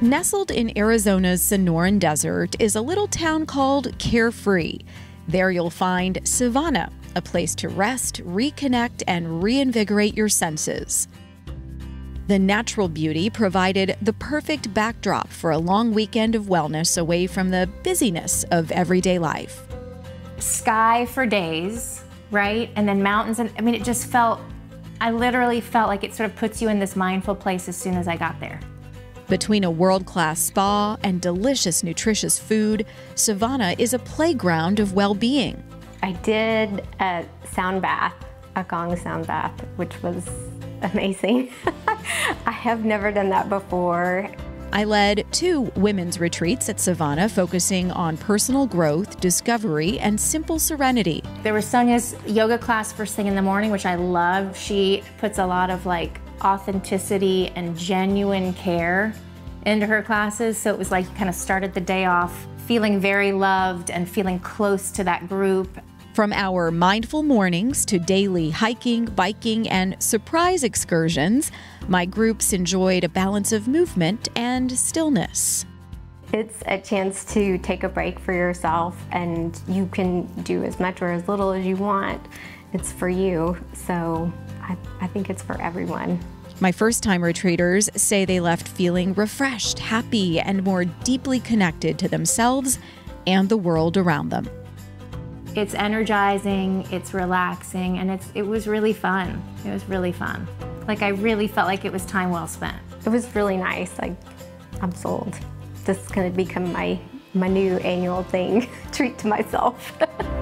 Nestled in Arizona's Sonoran Desert is a little town called Carefree. There you'll find CIVANA, a place to rest, reconnect, and reinvigorate your senses. The natural beauty provided the perfect backdrop for a long weekend of wellness away from the busyness of everyday life. Sky for days, right? And then mountains. And I mean, it just felt, I literally felt like it sort of puts you in this mindful place as soon as I got there. Between a world class spa and delicious, nutritious food, CIVANA is a playground of well being. I did a sound bath, a gong sound bath, which was amazing. I have never done that before. I led two women's retreats at CIVANA focusing on personal growth, discovery, and simple serenity. There was Sonia's yoga class first thing in the morning, which I love. She puts a lot of like authenticity and genuine care into her classes. So it was like you kind of started the day off feeling very loved and feeling close to that group. From our mindful mornings to daily hiking, biking, and surprise excursions, my groups enjoyed a balance of movement and stillness. It's a chance to take a break for yourself, and you can do as much or as little as you want. It's for you, so I, I think it's for everyone. My first time retreaters say they left feeling refreshed, happy, and more deeply connected to themselves and the world around them. It's energizing, it's relaxing, and it's, it was really fun. It was really fun. Like, I really felt like it was time well spent. It was really nice. Like, I'm sold. This is going to become my, my new annual thing, treat to myself.